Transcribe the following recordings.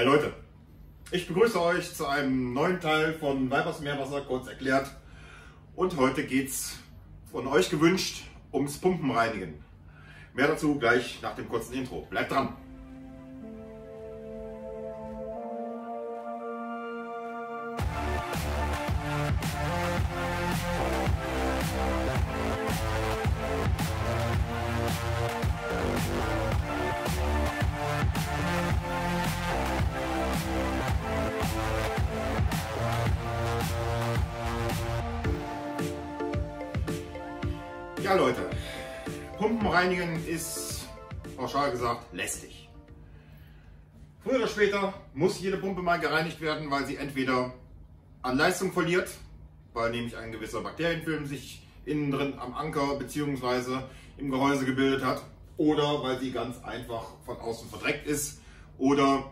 Hi Leute, ich begrüße euch zu einem neuen Teil von Weibers Meerwasser kurz erklärt. Und heute geht's von euch gewünscht ums Pumpenreinigen. Mehr dazu gleich nach dem kurzen Intro. Bleibt dran! Ja Leute, Pumpen reinigen ist pauschal gesagt lästig. Früher oder später muss jede Pumpe mal gereinigt werden, weil sie entweder an Leistung verliert, weil nämlich ein gewisser Bakterienfilm sich innen drin am Anker bzw. im Gehäuse gebildet hat, oder weil sie ganz einfach von außen verdreckt ist oder,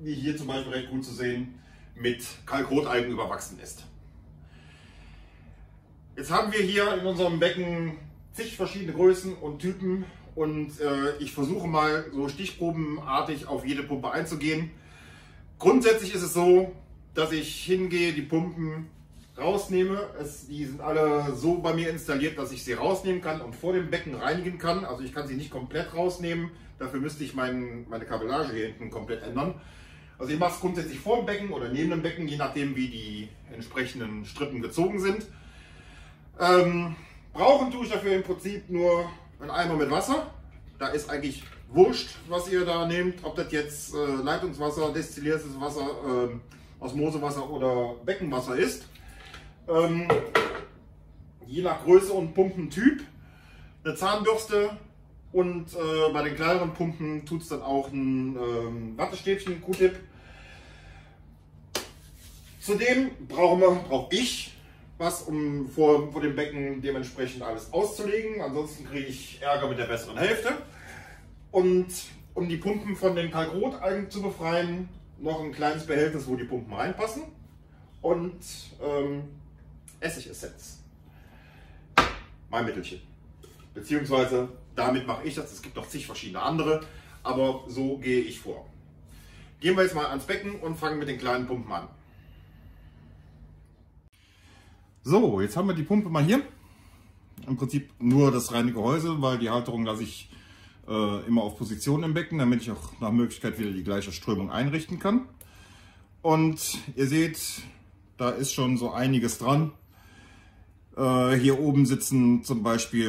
wie hier zum Beispiel recht gut zu sehen, mit Kalkrotalgen überwachsen ist. Jetzt haben wir hier in unserem Becken zig verschiedene Größen und Typen und äh, ich versuche mal so stichprobenartig auf jede Pumpe einzugehen. Grundsätzlich ist es so, dass ich hingehe, die Pumpen rausnehme. Es, die sind alle so bei mir installiert, dass ich sie rausnehmen kann und vor dem Becken reinigen kann. Also ich kann sie nicht komplett rausnehmen. Dafür müsste ich mein, meine Kabellage hier hinten komplett ändern. Also ich mache es grundsätzlich vor dem Becken oder neben dem Becken, je nachdem wie die entsprechenden Strippen gezogen sind. Ähm, brauchen tue ich dafür im Prinzip nur einen Eimer mit Wasser. Da ist eigentlich wurscht, was ihr da nehmt, ob das jetzt äh, Leitungswasser, destilliertes Wasser, äh, Osmosewasser oder Beckenwasser ist. Ähm, je nach Größe und Pumpentyp. Eine Zahnbürste und äh, bei den kleineren Pumpen tut es dann auch ein ähm, Wattestäbchen, Q-Tip. Zudem brauche brauch ich was, um vor, vor dem Becken dementsprechend alles auszulegen. Ansonsten kriege ich Ärger mit der besseren Hälfte. Und um die Pumpen von den Kalkrotalgen zu befreien, noch ein kleines Behältnis, wo die Pumpen reinpassen. Und ähm, Essigessenz. Mein Mittelchen. Beziehungsweise damit mache ich das. Es gibt noch zig verschiedene andere, aber so gehe ich vor. Gehen wir jetzt mal ans Becken und fangen mit den kleinen Pumpen an. So, jetzt haben wir die Pumpe mal hier. Im Prinzip nur das reine Gehäuse, weil die Halterung lasse ich äh, immer auf Position im Becken, damit ich auch nach Möglichkeit wieder die gleiche Strömung einrichten kann. Und ihr seht, da ist schon so einiges dran. Äh, hier oben sitzen zum Beispiel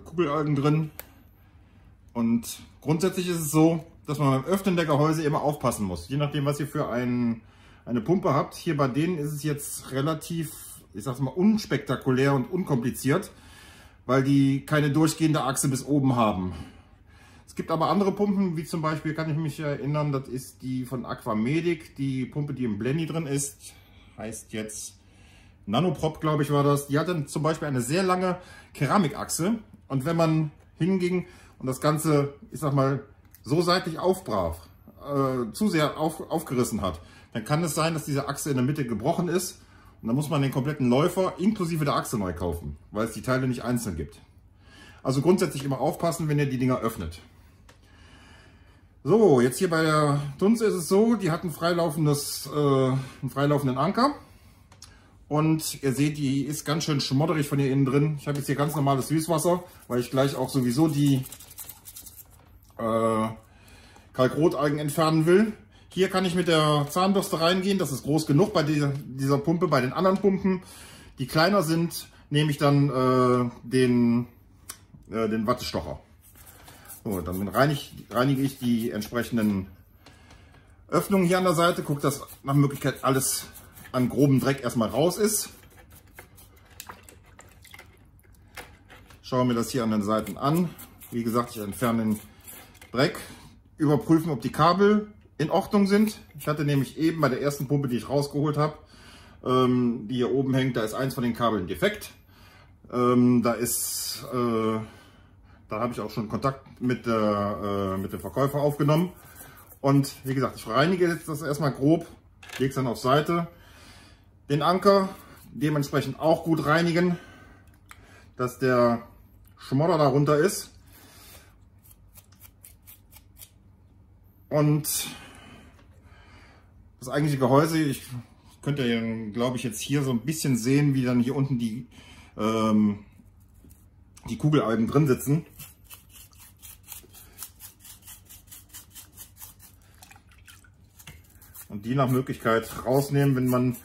äh, Kugelalgen drin. Und grundsätzlich ist es so, dass man beim Öffnen der Gehäuse immer aufpassen muss. Je nachdem, was ihr für ein, eine Pumpe habt. Hier bei denen ist es jetzt relativ ich sag's mal, unspektakulär und unkompliziert, weil die keine durchgehende Achse bis oben haben. Es gibt aber andere Pumpen, wie zum Beispiel, kann ich mich erinnern, das ist die von Aquamedic, die Pumpe, die im Blenny drin ist, heißt jetzt Nanoprop, glaube ich, war das. Die hat dann zum Beispiel eine sehr lange Keramikachse und wenn man hinging und das Ganze, ich sag mal, so seitlich aufbrach, äh, zu sehr auf, aufgerissen hat, dann kann es sein, dass diese Achse in der Mitte gebrochen ist und dann muss man den kompletten Läufer inklusive der Achse neu kaufen, weil es die Teile nicht einzeln gibt. Also grundsätzlich immer aufpassen, wenn ihr die Dinger öffnet. So, jetzt hier bei der Dunze ist es so, die hat ein, freilaufendes, äh, einen freilaufenden Anker. Und ihr seht, die ist ganz schön schmodderig von hier innen drin. Ich habe jetzt hier ganz normales Süßwasser, weil ich gleich auch sowieso die äh, Kalkrotalgen entfernen will. Hier kann ich mit der Zahnbürste reingehen. Das ist groß genug bei dieser, dieser Pumpe. Bei den anderen Pumpen, die kleiner sind, nehme ich dann äh, den, äh, den Wattestocher. So, dann reinige, reinige ich die entsprechenden Öffnungen hier an der Seite. Gucke, dass nach Möglichkeit alles an grobem Dreck erstmal raus ist. Schaue mir das hier an den Seiten an. Wie gesagt, ich entferne den Dreck. Überprüfen, ob die Kabel in Ordnung sind. Ich hatte nämlich eben bei der ersten Pumpe, die ich rausgeholt habe, ähm, die hier oben hängt, da ist eins von den Kabeln defekt. Ähm, da ist, äh, da habe ich auch schon Kontakt mit, der, äh, mit dem Verkäufer aufgenommen. Und wie gesagt, ich reinige jetzt das erstmal grob, lege es dann auf Seite. Den Anker dementsprechend auch gut reinigen, dass der Schmodder darunter ist. Und Das eigentliche Gehäuse, ich könnt ihr, glaube ich, jetzt hier so ein bisschen sehen, wie dann hier unten die, ähm, die Kugelalgen drin sitzen. Und die nach Möglichkeit rausnehmen, wenn man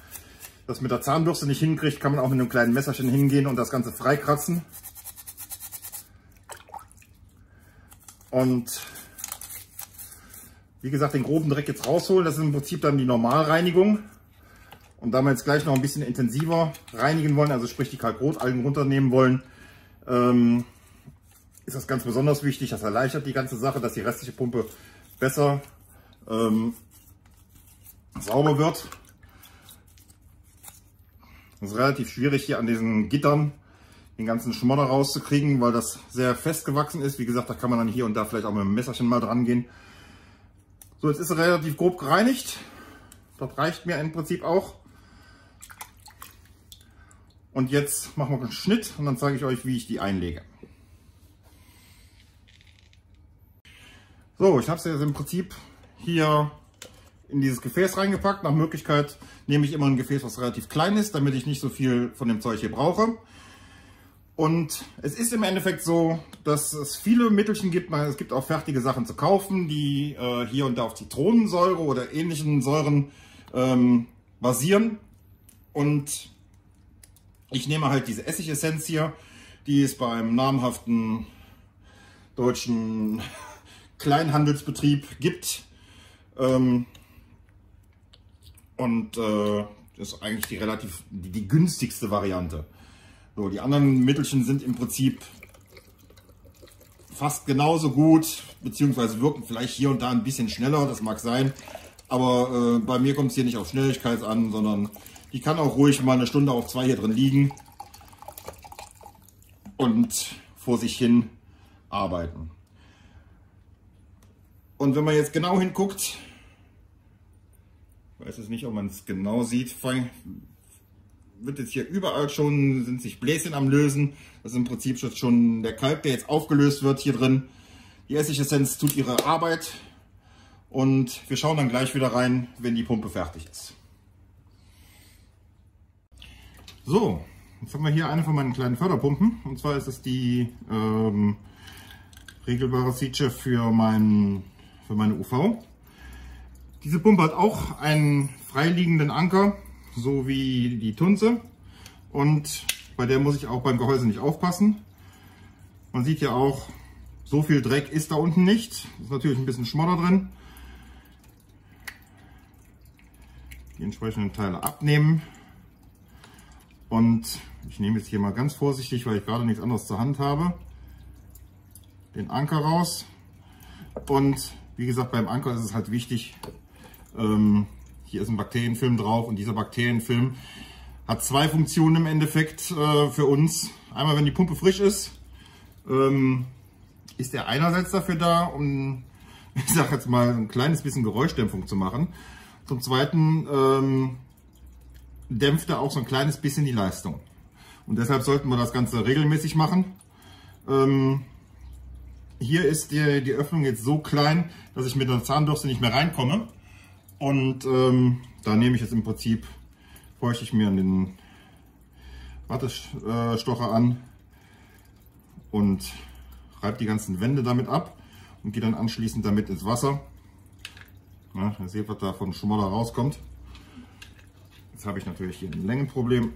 das mit der Zahnbürste nicht hinkriegt, kann man auch mit einem kleinen Messerchen hingehen und das Ganze freikratzen. Und wie gesagt, den groben Dreck jetzt rausholen. Das ist im Prinzip dann die Normalreinigung. Und da wir jetzt gleich noch ein bisschen intensiver reinigen wollen, also sprich die Kalkrotalgen runternehmen wollen, ähm, ist das ganz besonders wichtig. Das erleichtert die ganze Sache, dass die restliche Pumpe besser ähm, sauber wird. Es ist relativ schwierig hier an diesen Gittern den ganzen Schmodder rauszukriegen, weil das sehr fest gewachsen ist. Wie gesagt, da kann man dann hier und da vielleicht auch mit einem Messerchen mal dran gehen. So, jetzt ist er relativ grob gereinigt. Das reicht mir im Prinzip auch. Und jetzt machen wir einen Schnitt und dann zeige ich euch, wie ich die einlege. So, ich habe es jetzt im Prinzip hier in dieses Gefäß reingepackt. Nach Möglichkeit nehme ich immer ein Gefäß, was relativ klein ist, damit ich nicht so viel von dem Zeug hier brauche. Und es ist im Endeffekt so, dass es viele Mittelchen gibt. Es gibt auch fertige Sachen zu kaufen, die äh, hier und da auf Zitronensäure oder ähnlichen Säuren ähm, basieren. Und ich nehme halt diese Essigessenz hier, die es beim namhaften deutschen Kleinhandelsbetrieb gibt. Ähm, und äh, das ist eigentlich die relativ die, die günstigste Variante. So, die anderen Mittelchen sind im Prinzip fast genauso gut, beziehungsweise wirken vielleicht hier und da ein bisschen schneller, das mag sein. Aber äh, bei mir kommt es hier nicht auf Schnelligkeit an, sondern die kann auch ruhig mal eine Stunde auf zwei hier drin liegen und vor sich hin arbeiten. Und wenn man jetzt genau hinguckt, weiß es nicht, ob man es genau sieht, wird jetzt hier überall schon, sind sich Bläschen am Lösen. Das ist im Prinzip schon der Kalk, der jetzt aufgelöst wird hier drin. Die Essigessenz tut ihre Arbeit und wir schauen dann gleich wieder rein, wenn die Pumpe fertig ist. So, jetzt haben wir hier eine von meinen kleinen Förderpumpen und zwar ist es die ähm, regelbare Feature für, mein, für meine UV. Diese Pumpe hat auch einen freiliegenden Anker, so wie die Tunze. Und bei der muss ich auch beim Gehäuse nicht aufpassen. Man sieht ja auch, so viel Dreck ist da unten nicht. Ist natürlich ein bisschen Schmodder drin. Die entsprechenden Teile abnehmen. Und ich nehme jetzt hier mal ganz vorsichtig, weil ich gerade nichts anderes zur Hand habe, den Anker raus. Und wie gesagt, beim Anker ist es halt wichtig, ähm, hier ist ein Bakterienfilm drauf und dieser Bakterienfilm hat zwei Funktionen im Endeffekt äh, für uns. Einmal, wenn die Pumpe frisch ist, ähm, ist er einerseits dafür da, um, ich sag jetzt mal, ein kleines bisschen Geräuschdämpfung zu machen. Zum Zweiten ähm, dämpft er auch so ein kleines bisschen die Leistung. Und deshalb sollten wir das Ganze regelmäßig machen. Ähm, hier ist die, die Öffnung jetzt so klein, dass ich mit der Zahnbürste nicht mehr reinkomme. Und ähm, da nehme ich jetzt im Prinzip, feuchte ich mir den Wattestocher an und reibe die ganzen Wände damit ab und gehe dann anschließend damit ins Wasser. Ja, ihr seht, was da von Schmodder rauskommt. Jetzt habe ich natürlich hier ein Längenproblem.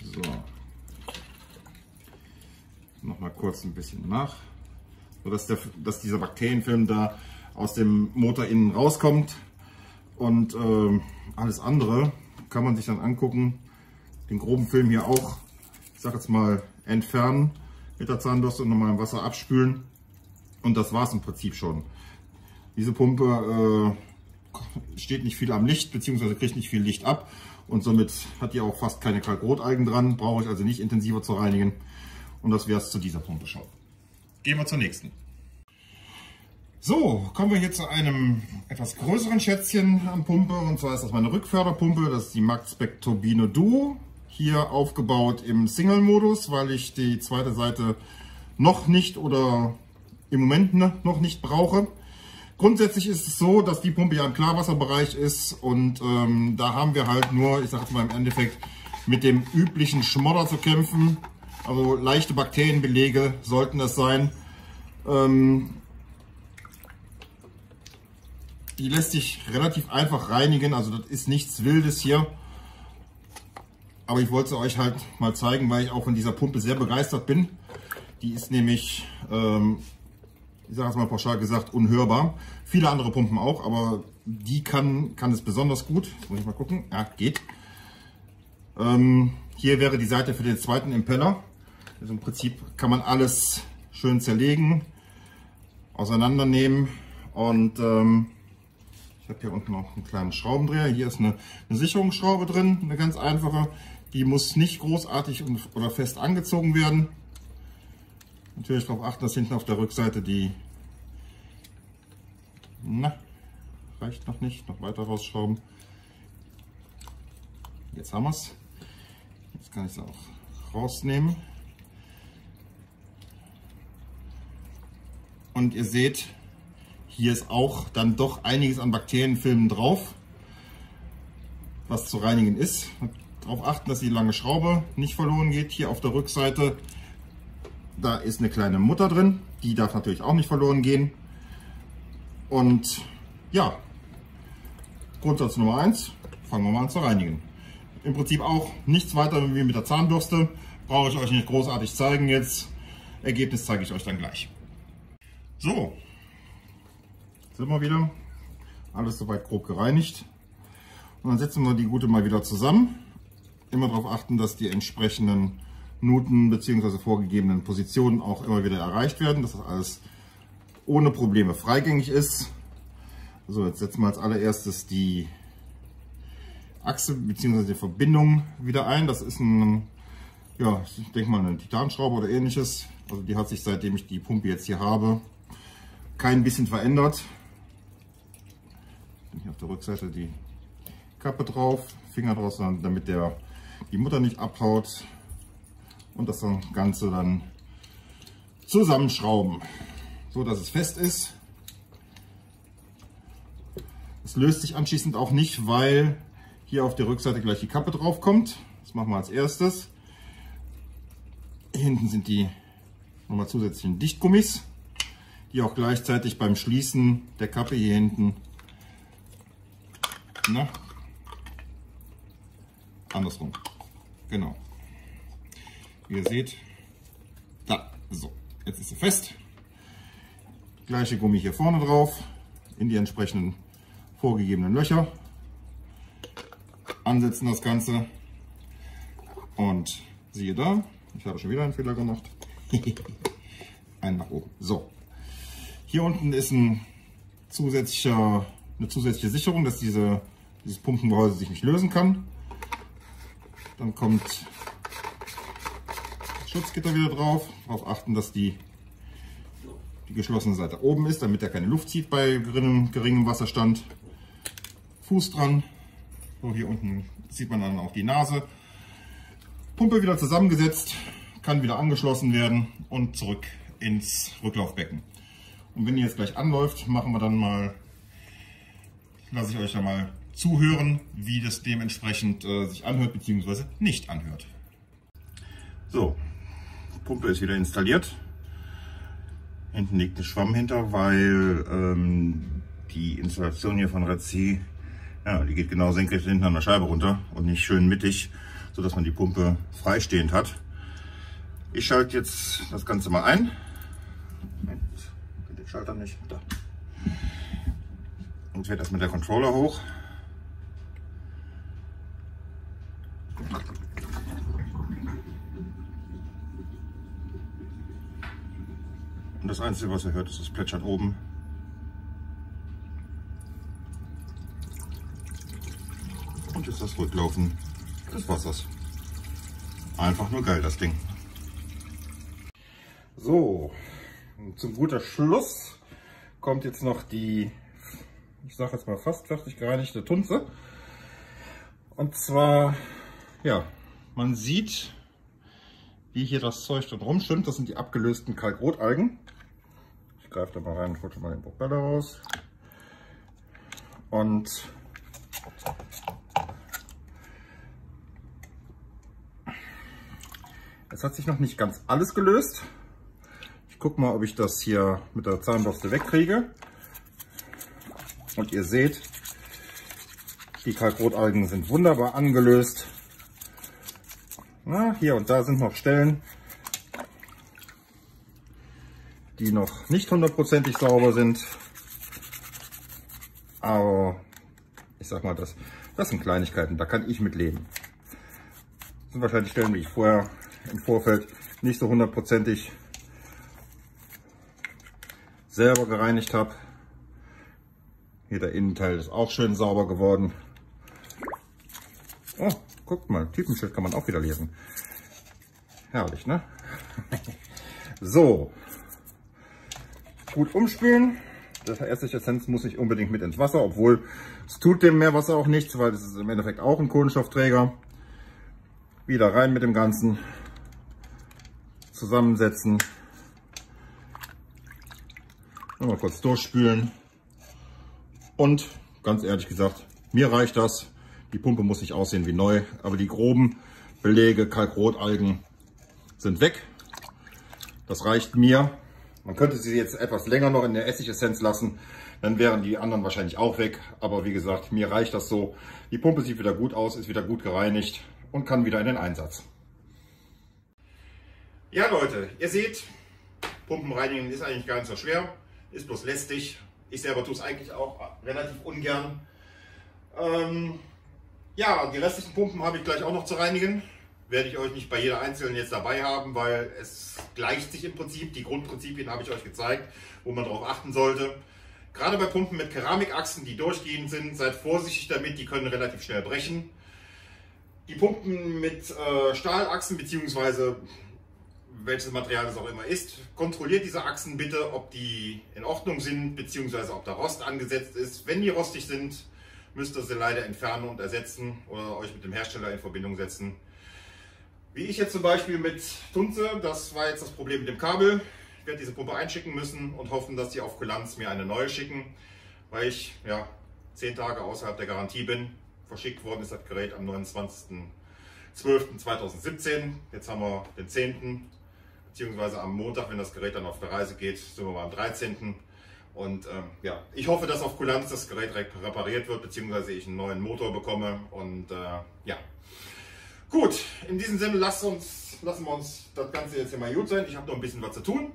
so. Nochmal kurz ein bisschen nach, sodass der, dass dieser Bakterienfilm da aus dem Motor innen rauskommt. Und äh, alles andere kann man sich dann angucken. Den groben Film hier auch, ich sag jetzt mal, entfernen mit der Zahnbürste und nochmal im Wasser abspülen. Und das war es im Prinzip schon. Diese Pumpe äh, steht nicht viel am Licht, beziehungsweise kriegt nicht viel Licht ab. Und somit hat die auch fast keine Kalkrotalgen dran. Brauche ich also nicht intensiver zu reinigen. Und das wäre es zu dieser Pumpe schon. Gehen wir zur nächsten. So, kommen wir hier zu einem etwas größeren Schätzchen am Pumpe. Und zwar ist das meine Rückförderpumpe. Das ist die Magspec Turbino Duo. Hier aufgebaut im Single-Modus, weil ich die zweite Seite noch nicht oder im Moment noch nicht brauche. Grundsätzlich ist es so, dass die Pumpe ja im Klarwasserbereich ist und ähm, da haben wir halt nur, ich sage jetzt mal im Endeffekt, mit dem üblichen Schmodder zu kämpfen. Also leichte Bakterienbelege sollten das sein. Ähm, die lässt sich relativ einfach reinigen, also das ist nichts Wildes hier. Aber ich wollte es euch halt mal zeigen, weil ich auch von dieser Pumpe sehr begeistert bin. Die ist nämlich, ähm, ich sage es mal pauschal gesagt, unhörbar. Viele andere Pumpen auch, aber die kann, kann es besonders gut. Jetzt muss ich mal gucken. Ja, geht. Ähm, hier wäre die Seite für den zweiten Impeller. Also im Prinzip kann man alles schön zerlegen, auseinandernehmen und ähm, ich habe hier unten noch einen kleinen Schraubendreher. Hier ist eine, eine Sicherungsschraube drin, eine ganz einfache. Die muss nicht großartig oder fest angezogen werden. Natürlich darauf achten, dass hinten auf der Rückseite die... Na, reicht noch nicht. Noch weiter rausschrauben. Jetzt haben wir es. Jetzt kann ich es auch rausnehmen. Und ihr seht, hier ist auch dann doch einiges an Bakterienfilmen drauf, was zu reinigen ist. Darauf achten, dass die lange Schraube nicht verloren geht. Hier auf der Rückseite, da ist eine kleine Mutter drin. Die darf natürlich auch nicht verloren gehen. Und ja, Grundsatz Nummer 1, fangen wir mal an zu reinigen. Im Prinzip auch nichts weiter wie mit der Zahnbürste. Brauche ich euch nicht großartig zeigen jetzt. Ergebnis zeige ich euch dann gleich. So, sind wir wieder. Alles soweit grob gereinigt. Und dann setzen wir die Gute mal wieder zusammen. Immer darauf achten, dass die entsprechenden Nuten bzw. vorgegebenen Positionen auch immer wieder erreicht werden, dass das alles ohne Probleme freigängig ist. So, jetzt setzen wir als allererstes die Achse bzw. die Verbindung wieder ein. Das ist ein, ja, ich denke mal eine Titanschraube oder ähnliches. Also die hat sich seitdem ich die Pumpe jetzt hier habe, kein bisschen verändert. Hier auf der Rückseite die Kappe drauf, Finger draus, damit der, die Mutter nicht abhaut und das Ganze dann zusammenschrauben, so dass es fest ist. Es löst sich anschließend auch nicht, weil hier auf der Rückseite gleich die Kappe drauf kommt. Das machen wir als erstes. Hier hinten sind die nochmal zusätzlichen Dichtgummis die auch gleichzeitig beim Schließen der Kappe hier hinten na, andersrum. Genau. Wie ihr seht, da, so, jetzt ist sie fest. Gleiche Gummi hier vorne drauf, in die entsprechenden vorgegebenen Löcher. Ansetzen das Ganze und siehe da, ich habe schon wieder einen Fehler gemacht. einen nach oben. So, hier unten ist ein zusätzlicher, eine zusätzliche Sicherung, dass diese, dieses Pumpengehäuse sich nicht lösen kann. Dann kommt das Schutzgitter wieder drauf. Darauf achten, dass die, die geschlossene Seite oben ist, damit er keine Luft zieht bei geringem, geringem Wasserstand. Fuß dran. So, hier unten sieht man dann auch die Nase. Pumpe wieder zusammengesetzt, kann wieder angeschlossen werden und zurück ins Rücklaufbecken. Und wenn die jetzt gleich anläuft, machen wir dann mal, lasse ich euch ja mal zuhören, wie das dementsprechend äh, sich anhört bzw. nicht anhört. So, die Pumpe ist wieder installiert. Hinten liegt ein Schwamm hinter, weil ähm, die Installation hier von Sea, ja, die geht genau senkrecht hinten an der Scheibe runter und nicht schön mittig, sodass man die Pumpe freistehend hat. Ich schalte jetzt das Ganze mal ein. Schalter nicht. Da. Und fährt erstmal der Controller hoch. Und das Einzige, was er hört, ist das Plätschern oben. Und ist das Rücklaufen des Wassers. Einfach nur geil, das Ding. So, zum guter Schluss kommt jetzt noch die, ich sage jetzt mal fast fertig gereinigte Tunze. Und zwar, ja, man sieht, wie hier das Zeug dann rumschwimmt. Das sind die abgelösten Kalkrotalgen. Ich greife da mal rein und hole mal den Propeller raus. Und es hat sich noch nicht ganz alles gelöst. Ich gucke mal, ob ich das hier mit der Zahnbürste wegkriege. Und ihr seht, die Kalkrotalgen sind wunderbar angelöst. Na, hier und da sind noch Stellen, die noch nicht hundertprozentig sauber sind. Aber ich sag mal, das, das sind Kleinigkeiten, da kann ich mit leben. Das sind wahrscheinlich Stellen, die ich vorher im Vorfeld nicht so hundertprozentig selber gereinigt habe. Hier der Innenteil ist auch schön sauber geworden. Oh, guckt mal, Typenschild kann man auch wieder lesen. Herrlich, ne? so, gut umspülen. Das Essenz muss nicht unbedingt mit ins Wasser, obwohl es tut dem Meerwasser auch nichts, weil es ist im Endeffekt auch ein Kohlenstoffträger. Wieder rein mit dem Ganzen. Zusammensetzen. Nochmal kurz durchspülen. Und ganz ehrlich gesagt, mir reicht das. Die Pumpe muss nicht aussehen wie neu, aber die groben Belege, Kalkrotalgen sind weg. Das reicht mir. Man könnte sie jetzt etwas länger noch in der Essigessenz lassen, dann wären die anderen wahrscheinlich auch weg. Aber wie gesagt, mir reicht das so. Die Pumpe sieht wieder gut aus, ist wieder gut gereinigt und kann wieder in den Einsatz. Ja Leute, ihr seht, Pumpenreinigen ist eigentlich gar nicht so schwer, ist bloß lästig. Ich selber tue es eigentlich auch relativ ungern. Ähm, ja, die restlichen Pumpen habe ich gleich auch noch zu reinigen werde ich euch nicht bei jeder einzelnen jetzt dabei haben, weil es gleicht sich im Prinzip. Die Grundprinzipien habe ich euch gezeigt, wo man darauf achten sollte. Gerade bei Pumpen mit Keramikachsen, die durchgehend sind, seid vorsichtig damit, die können relativ schnell brechen. Die Pumpen mit äh, Stahlachsen bzw. welches Material es auch immer ist, kontrolliert diese Achsen bitte, ob die in Ordnung sind bzw. ob da Rost angesetzt ist. Wenn die rostig sind, müsst ihr sie leider entfernen und ersetzen oder euch mit dem Hersteller in Verbindung setzen. Wie ich jetzt zum Beispiel mit Tunze, das war jetzt das Problem mit dem Kabel. Ich werde diese Pumpe einschicken müssen und hoffen, dass sie auf Kulanz mir eine neue schicken, weil ich ja zehn Tage außerhalb der Garantie bin. Verschickt worden ist das Gerät am 29.12.2017. Jetzt haben wir den 10. beziehungsweise am Montag, wenn das Gerät dann auf der Reise geht, sind wir mal am 13. Und ähm, ja, ich hoffe, dass auf Kulanz das Gerät repariert wird, beziehungsweise ich einen neuen Motor bekomme. Und äh, ja, Gut, in diesem Sinne lasst uns, lassen wir uns das Ganze jetzt hier mal gut sein. Ich habe noch ein bisschen was zu tun.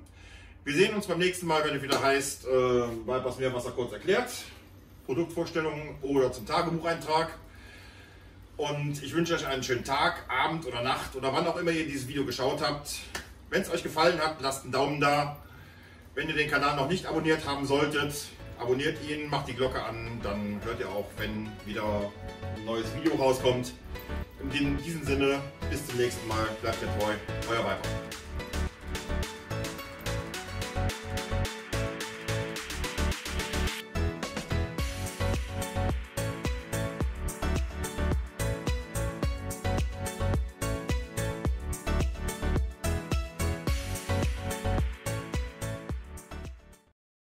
Wir sehen uns beim nächsten Mal, wenn es wieder heißt, äh, Bypass Meerwasser kurz erklärt, Produktvorstellungen oder zum Tagebucheintrag. Und ich wünsche euch einen schönen Tag, Abend oder Nacht oder wann auch immer ihr dieses Video geschaut habt. Wenn es euch gefallen hat, lasst einen Daumen da. Wenn ihr den Kanal noch nicht abonniert haben solltet, abonniert ihn, macht die Glocke an, dann hört ihr auch, wenn wieder ein neues Video rauskommt. In diesem Sinne, bis zum nächsten Mal, bleibt mir treu, euer Weiber.